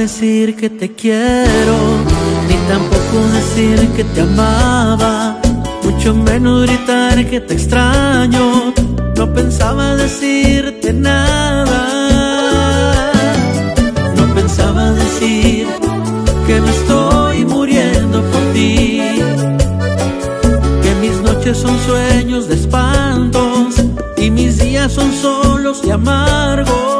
decir que te quiero, ni tampoco decir que te amaba, mucho menos gritar que te extraño. No pensaba decirte nada, no pensaba decir que me estoy muriendo por ti, que mis noches son sueños de espantos y mis días son solos y amargos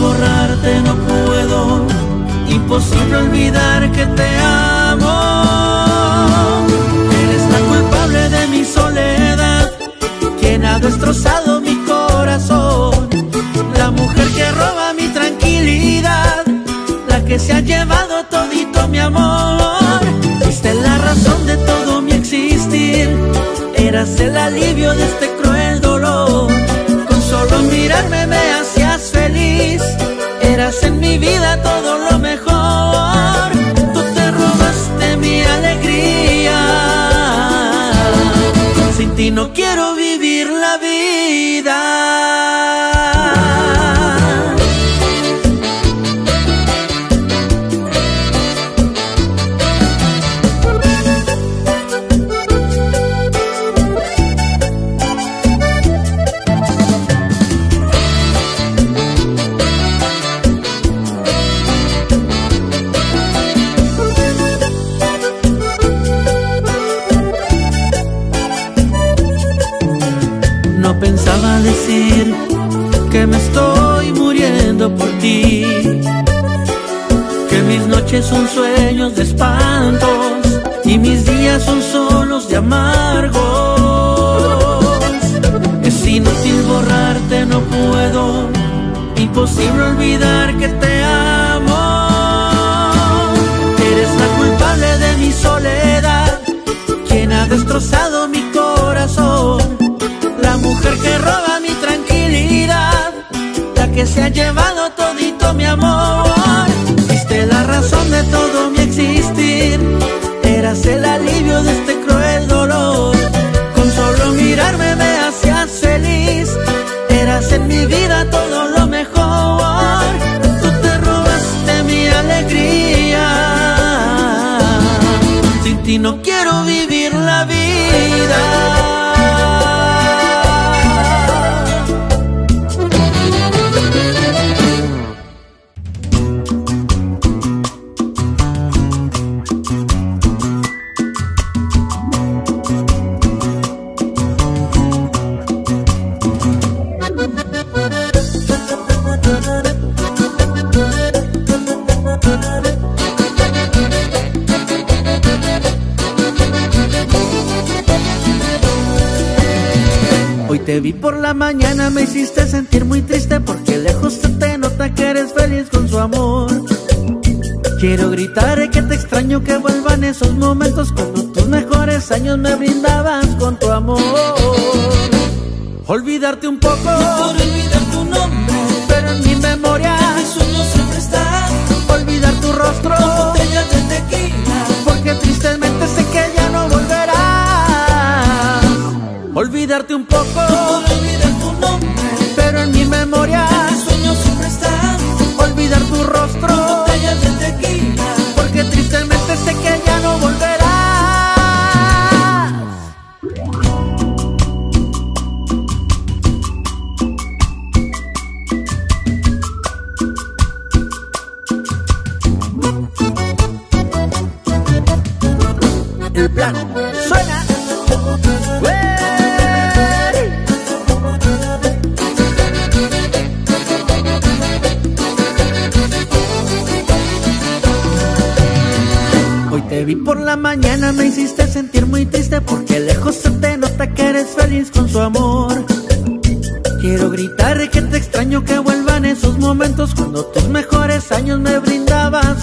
borrarte, no puedo, imposible olvidar que te amo. Eres la culpable de mi soledad, quien ha destrozado mi corazón. La mujer que roba mi tranquilidad, la que se ha llevado todito mi amor. Fuiste la razón de todo mi existir, eras el alivio de este cruel dolor. Con solo mirarme me mi vida todo lo mejor. Tú te robaste mi alegría. Sin ti no quiero te vi por la mañana, me hiciste sentir muy triste porque lejos se te nota que eres feliz con su amor. Quiero gritar que te extraño que vuelvan esos momentos cuando tus mejores años me brindabas con tu amor. Olvidarte un poco, Por olvidar tu nombre, pero en mi memoria mi sueño siempre está. olvidar tu rostro, Olvidarte un poco, olvidar tu nombre, pero en mi memoria mi sueño siempre está. olvidar tu rostro.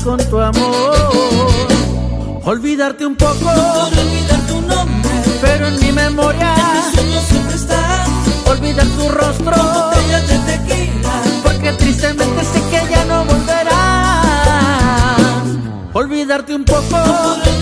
Con tu amor. Olvidarte un poco, por olvidar tu nombre, pero en mi memoria siempre está. olvidar tu rostro, Botellas de tequila, porque tristemente sé que ya no volverás. Olvidarte un poco, por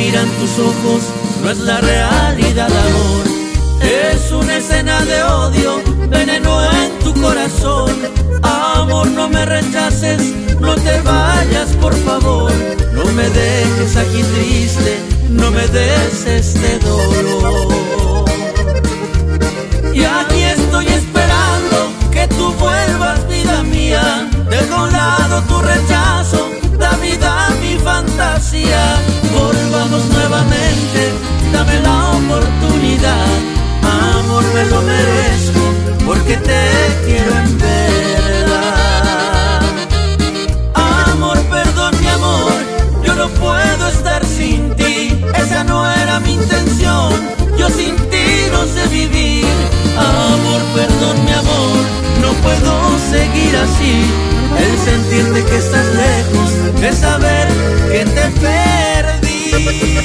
miran tus ojos no es la realidad, amor. Es una escena de odio, veneno en tu corazón. Amor, no me rechaces, no te vayas, por favor. No me dejes aquí triste, no me des este dolor. Y aquí estoy esperando que tú vuelvas, vida mía. Deja a un lado tu rechazo, da vida a mi fantasía. Nuevamente, dame la oportunidad. Amor, me lo merezco, porque te quiero en verdad. Amor, perdón, mi amor, yo no puedo estar sin ti. Esa no era mi intención, yo sin ti no sé vivir. Amor, perdón, mi amor, no puedo seguir así. El sentirte que estás lejos, es saber que te perdí.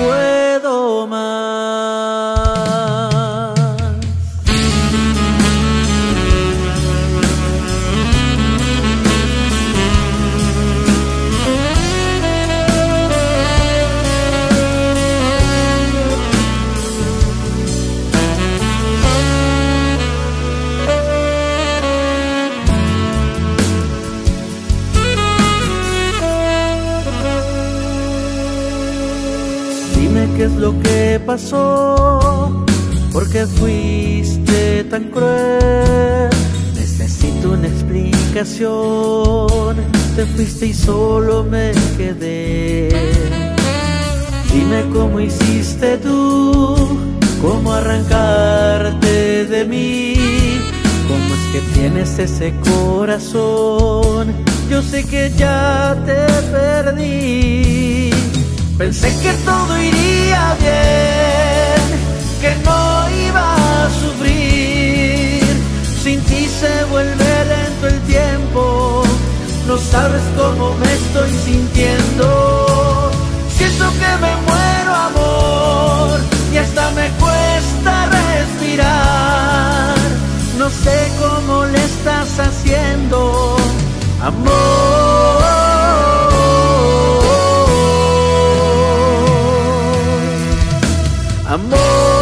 Puedo más. Pasó, porque fuiste tan cruel. Necesito una explicación. Te fuiste y solo me quedé. Dime cómo hiciste tú, cómo arrancarte de mí. ¿Cómo es que tienes ese corazón? Yo sé que ya te perdí. Pensé que todo iría bien, que no iba a sufrir. Sin ti se vuelve lento el tiempo, no sabes cómo me estoy sintiendo. Siento que me muero, amor, y hasta me cuesta respirar. No sé cómo le estás haciendo, amor. amor.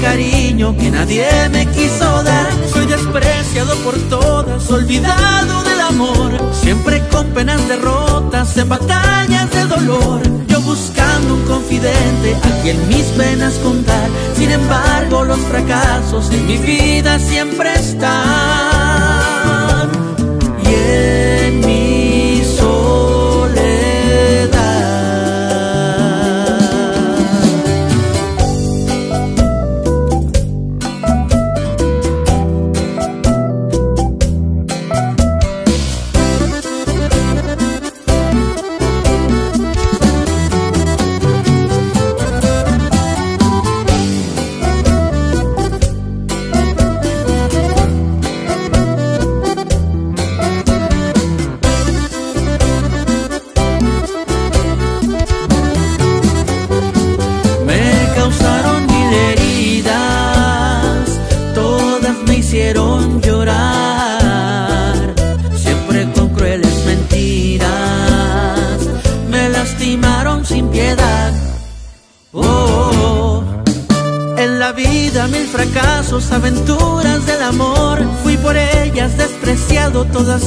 Cariño que nadie me quiso dar. Soy despreciado por todas, olvidado del amor. Siempre con penas derrotas, en batallas de dolor. Yo buscando un confidente a quien mis penas contar. Sin embargo, los fracasos en mi vida siempre están. Y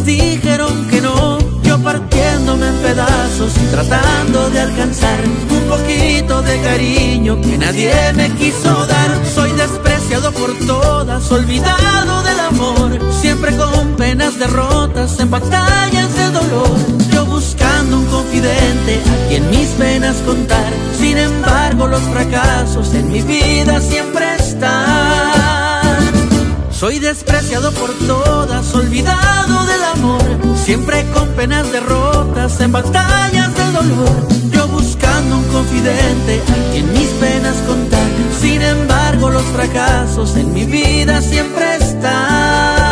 dijeron que no. Yo partiéndome en pedazos tratando de alcanzar un poquito de cariño que nadie me quiso dar. Soy despreciado por todas, olvidado del amor, siempre con penas derrotas en batallas de dolor. Yo buscando un confidente a quien mis penas contar. Sin embargo, los fracasos en mi vida siempre están. Soy despreciado por todas, olvidado del amor, siempre con penas derrotas en batallas del dolor. Yo buscando un confidente a quien mis penas contar. Sin embargo, los fracasos en mi vida siempre están.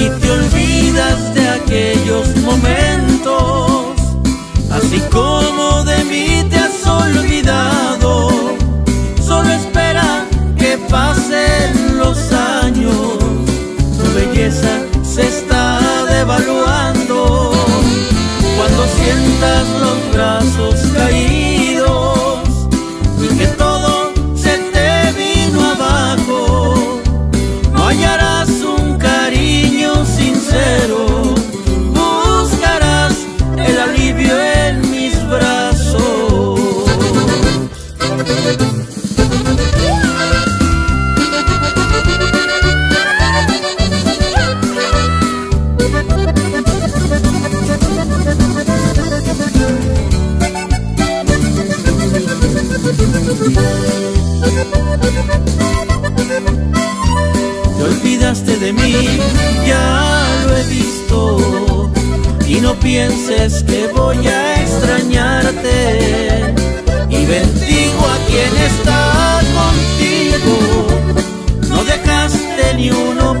Si te olvidas de aquellos momentos, así como de mí te has olvidado, solo espera que pasen los años, tu belleza pienses que voy a extrañarte y bendigo a quien está contigo. No dejaste ni uno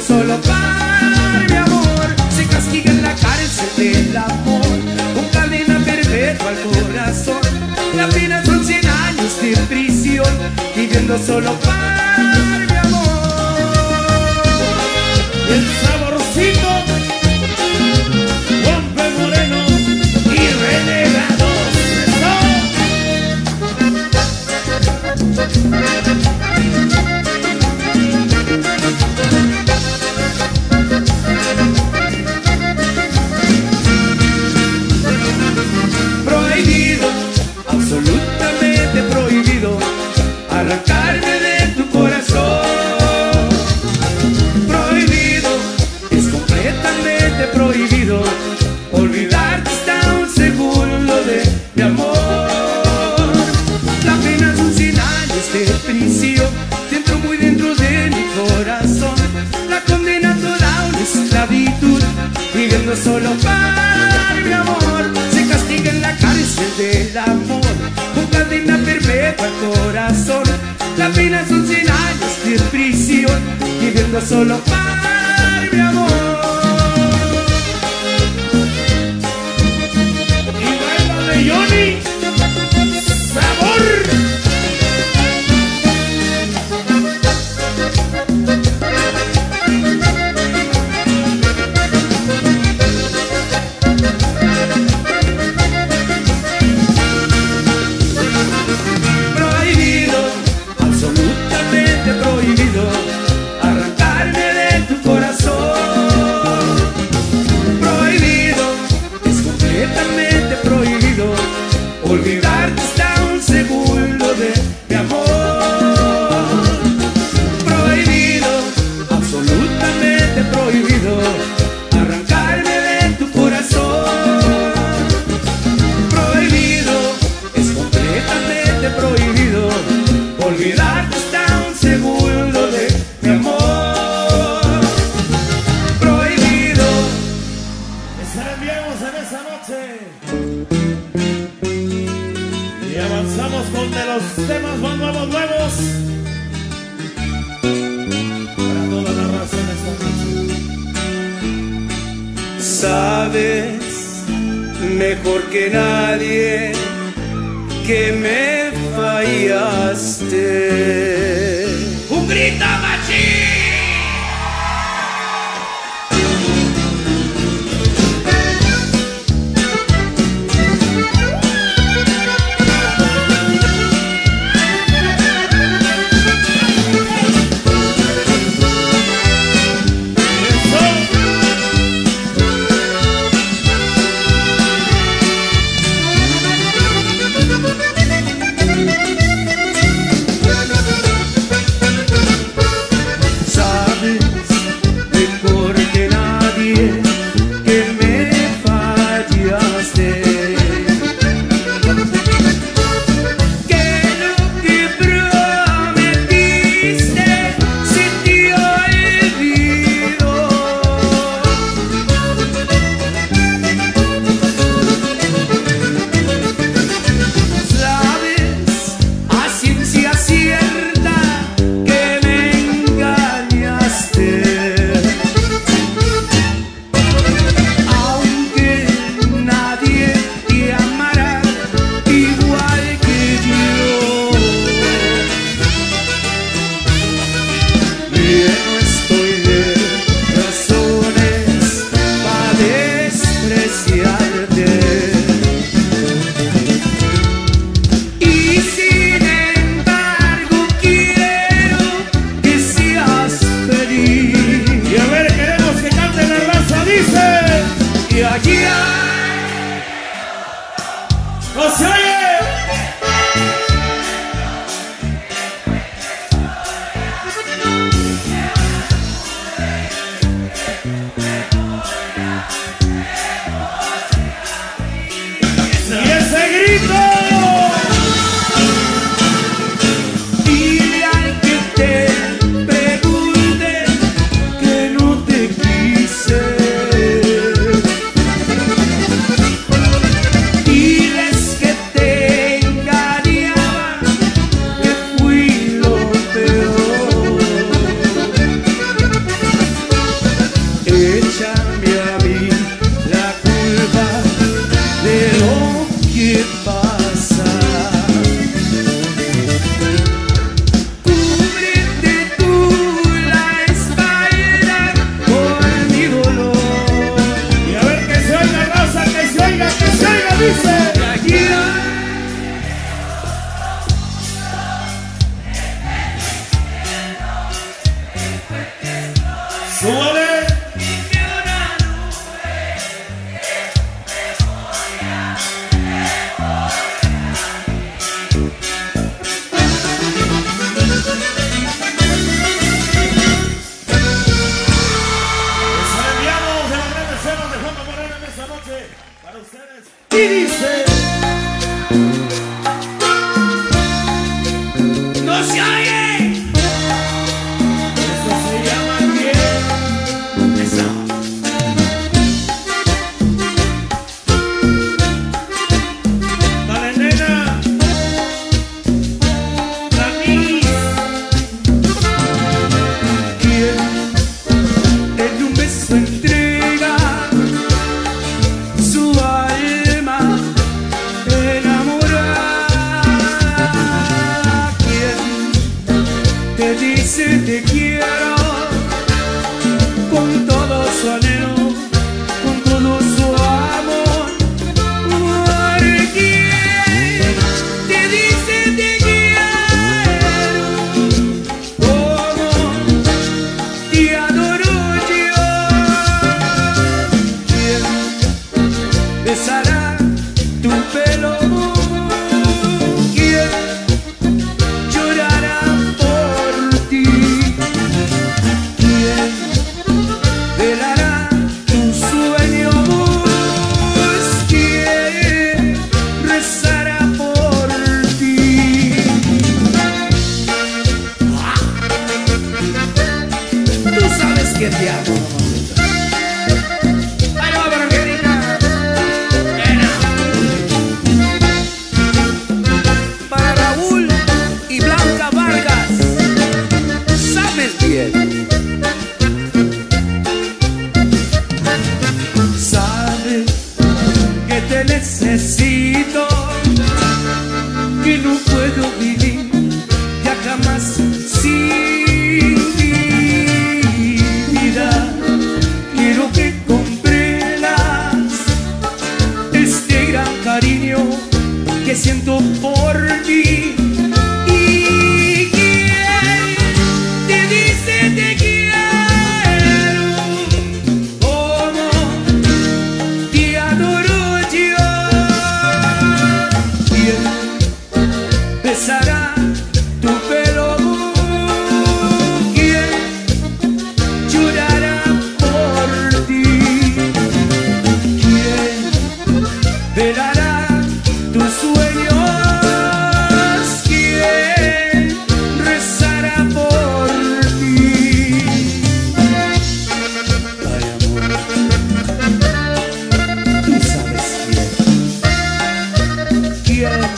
solo para mi amor. Se castiga en la cárcel del amor. Con cadena perpetua al corazón. La pena son 100 años de prisión viviendo solo para solo para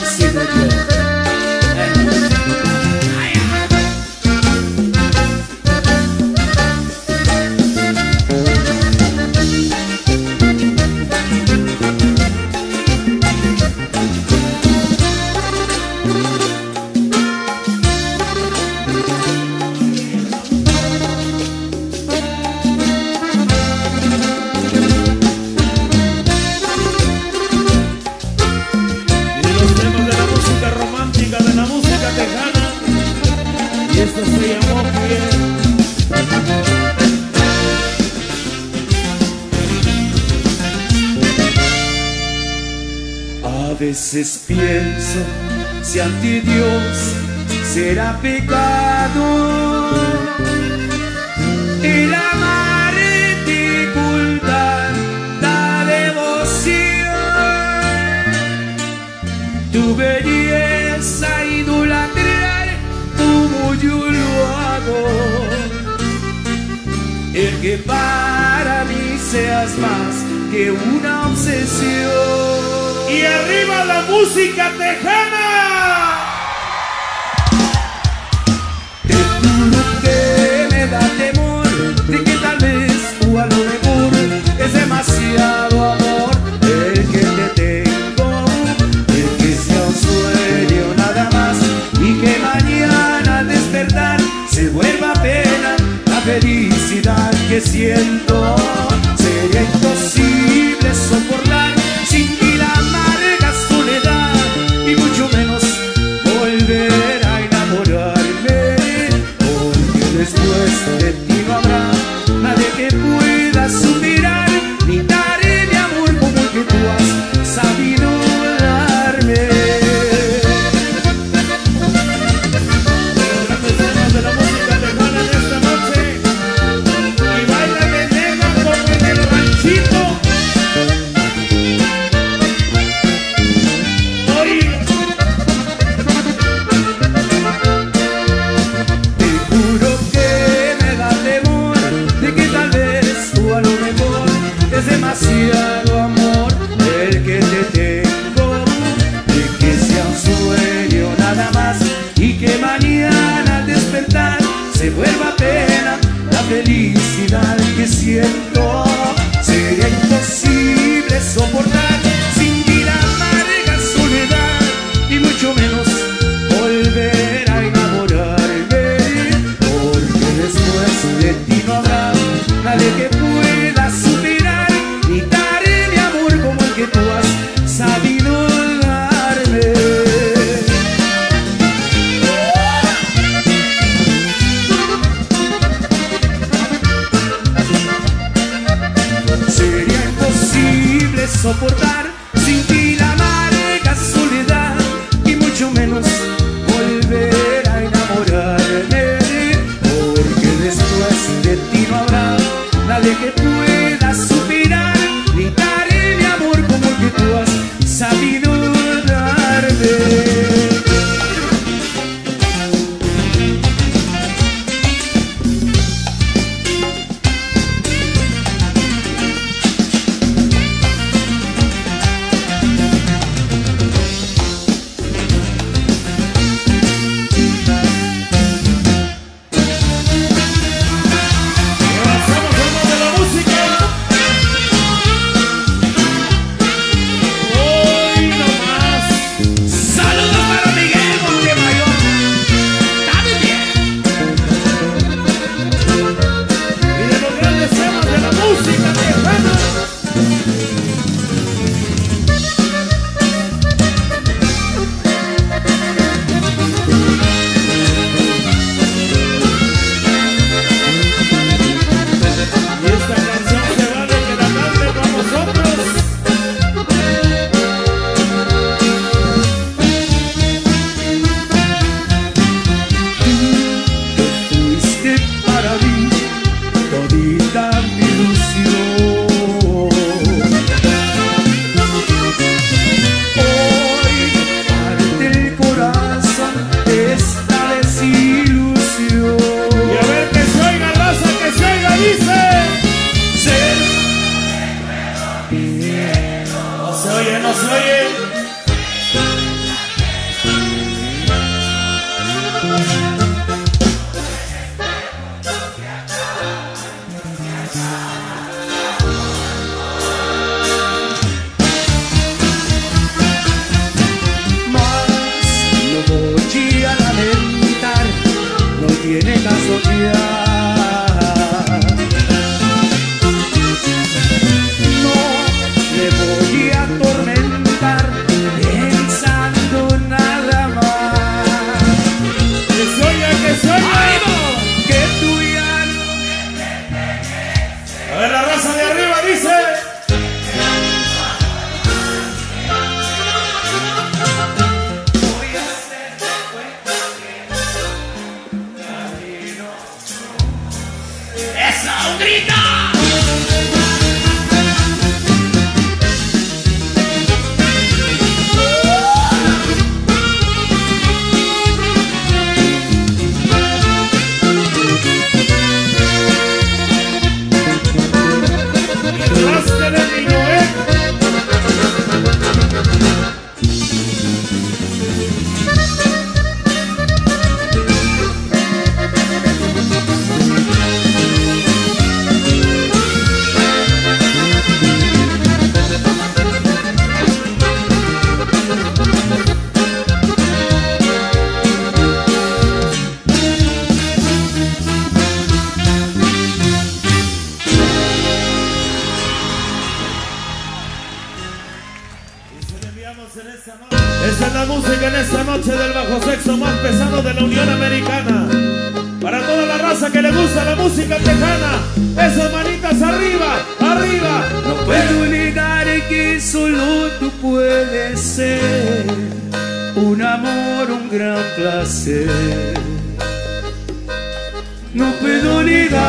Merci, Seigneur. Solo tú puedes ser un amor, un gran placer. No puedo negar,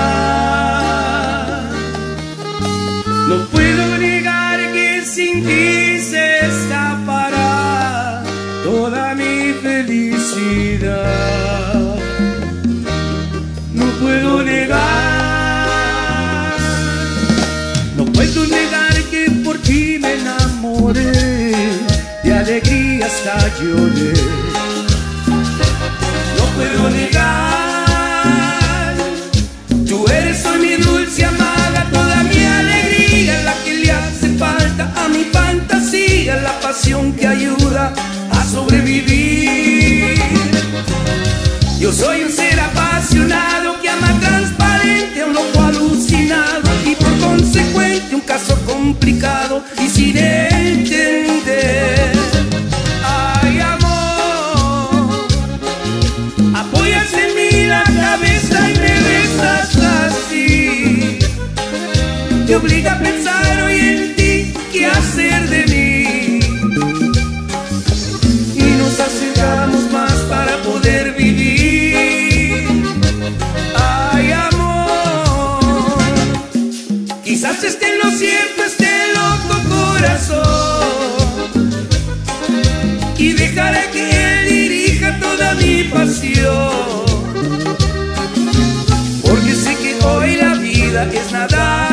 no puedo alegría hasta lloré. No puedo negar, tú eres hoy mi dulce amada, toda mi alegría, la que le hace falta a mi fantasía, la pasión que ayuda a sobrevivir. Yo soy un ser apasionado que ama transparente, un loco alucinado y por consecuente un caso complicado y sin Te obliga a pensar hoy en ti, qué hacer de mí. Y nos acercamos más para poder vivir. Ay, amor, quizás esté en lo cierto este loco corazón. Y dejaré que él dirija toda mi pasión. Porque sé que hoy la vida es nada